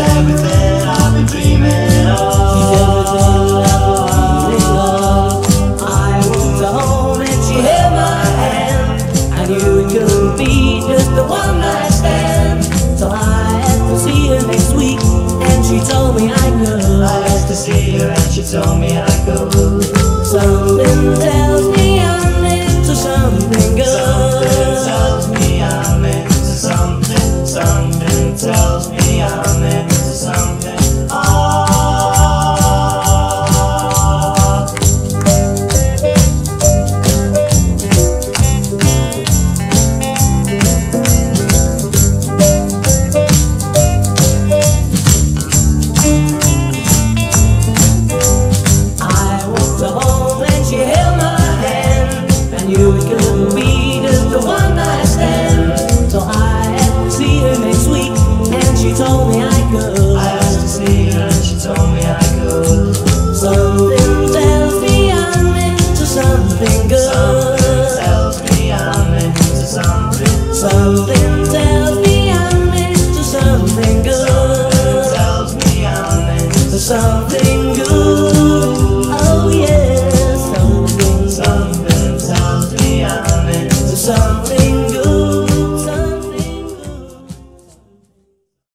everything I've been dreaming of. I was alone and she held my hand. I knew it couldn't be just a one night stand. So I asked to see her next week, and she told me I could. I asked to see her, and she told me I could. Something tells me. Something